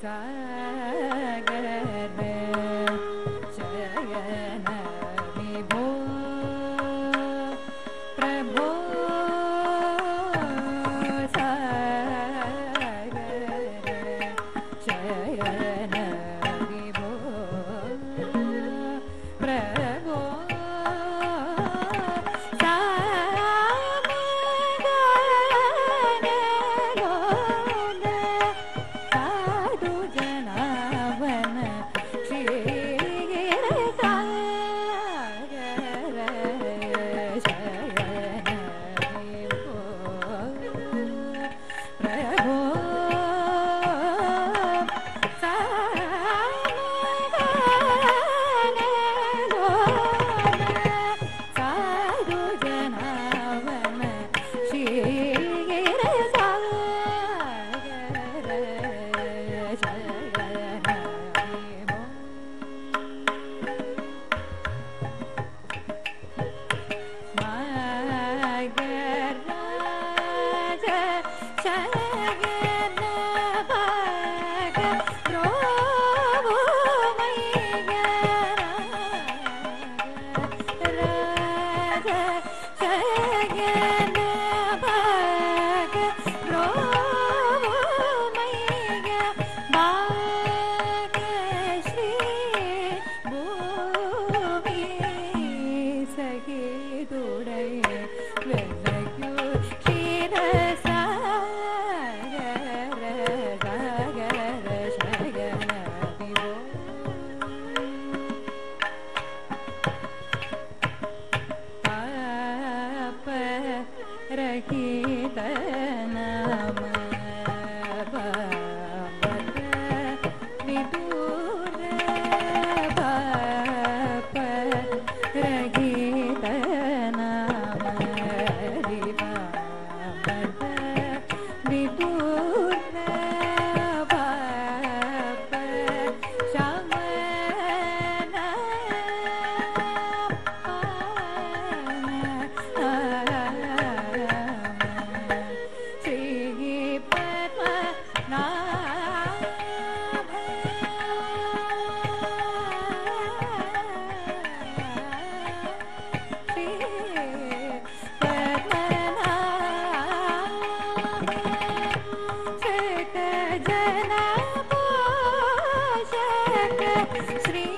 sagar re chayana vibhu Sharan Shri